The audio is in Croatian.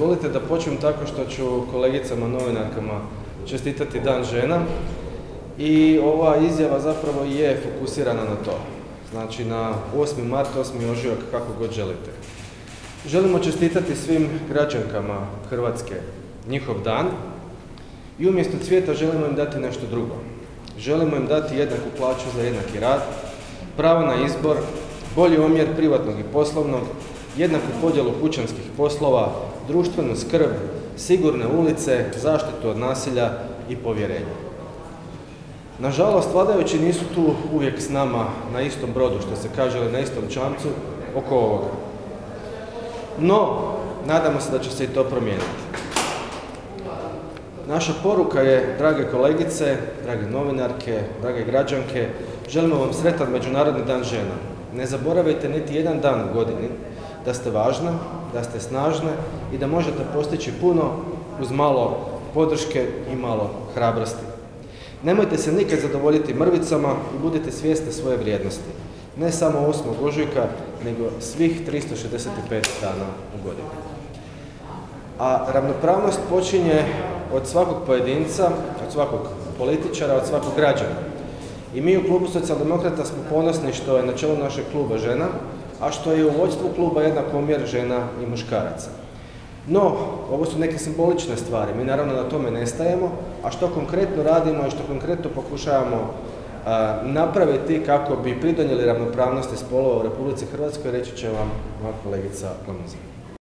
Dozvolite da počnem tako što ću kolegicama novinarkama čestitati Dan žena i ova izjava zapravo je fokusirana na to. Znači na 8. mart, 8. ožujak, kako god želite. Želimo čestitati svim građankama Hrvatske njihov dan i umjesto cvijeta želimo im dati nešto drugo. Želimo im dati jednaku plaću za jednaki rad, pravo na izbor, bolji omjer privatnog i poslovnog, jednaku podjelu kućanskih poslova, društvenu skrb, sigurne ulice, zaštitu od nasilja i povjerenje. Nažalost, vladajući nisu tu uvijek s nama na istom brodu, što se kaže, ili na istom čamcu oko ovoga. No, nadamo se da će se i to promijeniti. Naša poruka je, drage kolegice, drage novinarke, drage građanke, želimo vam sretan Međunarodni dan žena. Ne zaboravite niti jedan dan u godini da ste važne, da ste snažne i da možete postići puno uz malo podrške i malo hrabrosti. Nemojte se nikad zadovoljiti mrvicama i budite svjesni svoje vrijednosti. Ne samo 8. ožujka, nego svih 365 dana u godini. A ravnopravnost počinje od svakog pojedinca, od svakog političara, od svakog građana. I mi u klubu socijaldemokrata smo ponosni što je na čelu našeg kluba žena, a što je u vođstvu kluba jednak omjer žena i muškaraca. No, ovo su neke simbolične stvari, mi naravno na tome ne stajemo, a što konkretno radimo i što konkretno pokušavamo napraviti kako bi pridonijeli ravnopravnosti spolova u Republici Hrvatskoj, reći će vam moja kolegica Klamuza.